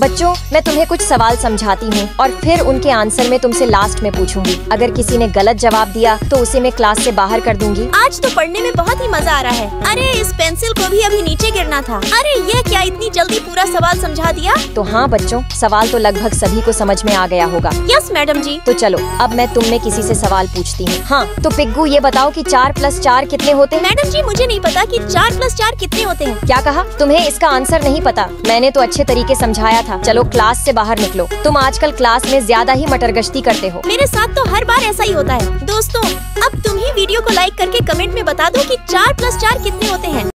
बच्चों, मैं तुम्हें कुछ सवाल समझाती हूँ और फिर उनके आंसर में तुमसे लास्ट में पूछूँगी। अगर किसी ने गलत जवाब दिया तो उसे मैं क्लास से बाहर कर दूँगी। आज तो पढ़ने में बहुत ही मज़ा आ रहा है। अरे, इस पेंसिल को भी अभी नीचे गिरना था। अरे ये क्या इतनी जल्दी पूरा सवाल समझा दिया? तो हाँ बच्चों सवाल तो लगभग सभी को समझ में आ गया होगा। Yes madam ji. तो चलो अब मैं तुम में किसी से सवाल पूछती हूँ। हाँ। तो पिग्गू ये बताओ कि चार प्लस चार कितने होते हैं? मैडम जी मुझे नहीं पता कि चार प्लस चार कितने होते हैं। क्या कहा? तुम्हें इसका आंसर नहीं पता। मैंने तो अच्छे तरीके समझाया था। चलो क्लास से बाहर निकलो। तुम आजकल क्लास में ज़्यादा ही मटर गश्ती करते हो। मेरे साथ तो हर बार ऐसा ही होता है। दोस्तों अब तुम ही वीडियो को लाइक करके कमेंट में बता दो कि चार प्लस चार कितने होते हैं।